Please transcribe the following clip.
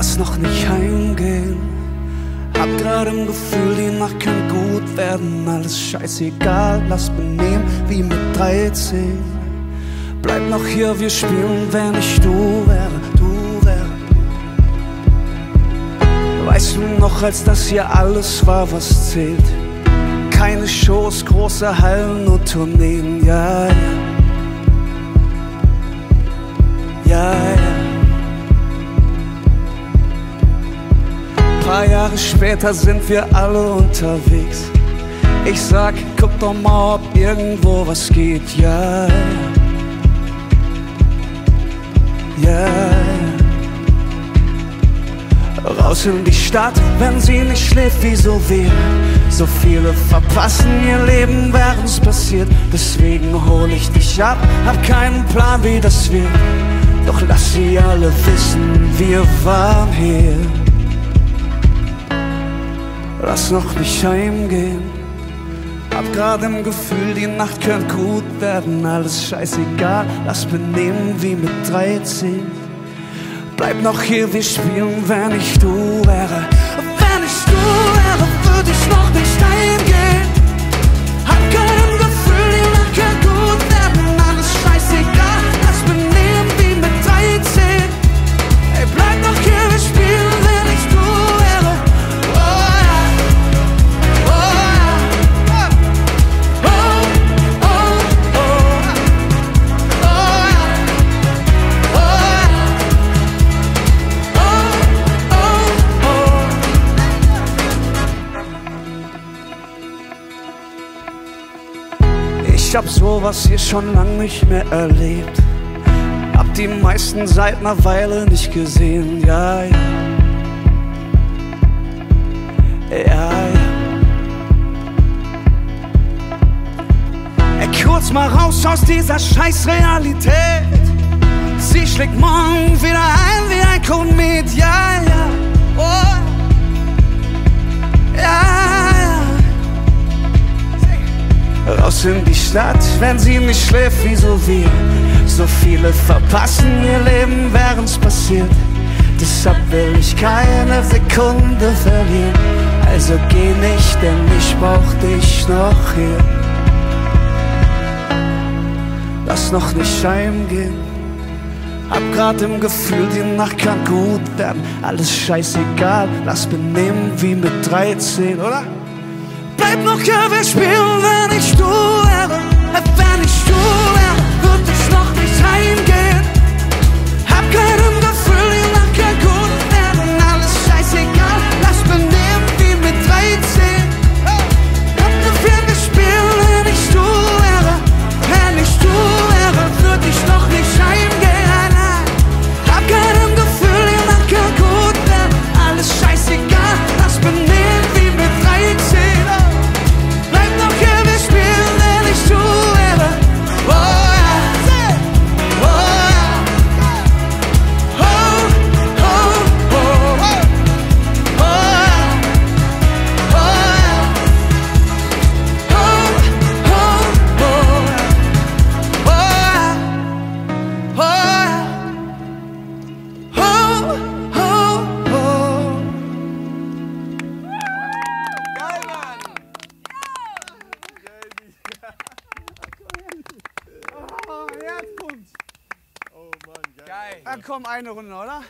Lass noch nicht heimgehen. Hab gerade im Gefühl, die Nacht könnte gut werden. Alles scheißegal, lass benehmen wie mit 13. Bleib noch hier, wir spielen, wenn ich du wäre, du wäre. Weißt du noch, als das hier alles war, was zählt? Keine Shows, große Hallen und Tourneen, ja. Ja, später sind wir alle unterwegs. Ich sag, guck doch mal, ob irgendwo was geht, ja, ja. Ja, ja. Raus in die Stadt, wenn sie nicht schläft, wie so wir. So viele verpassen ihr Leben, während's passiert. Deswegen hol ich dich ab, hab keinen Plan, wie das wird. Doch lass sie alle wissen, wir waren hier. Lass noch nicht heimgehen. Hab grad im Gefühl, die Nacht könnte gut werden. Alles scheißegal, lass benehmen wie mit 13. Bleib noch hier, wir spielen, wenn ich du wäre. Ich hab sowas hier schon lang nicht mehr erlebt. Hab die meisten seit einer Weile nicht gesehen, ja, ja. Ja, ja. Ey, kurz mal raus aus dieser scheiß Realität. Sie schlägt morgen wieder ein wie ein Komet, ja, ja. Oh. In die Stadt, wenn sie nicht schläft wie so wir. So viele verpassen ihr Leben, während's passiert. Deshalb will ich keine Sekunde verlieren. Also geh nicht, denn ich brauch dich noch hier. Lass noch nicht heimgehen. Hab grad im Gefühl, die Nacht kann gut werden. Alles scheißegal, lass benehmen wie mit 13, oder? Bleib noch wir spielen, wenn ich du wäre. Ja, komm, eine Runde, oder?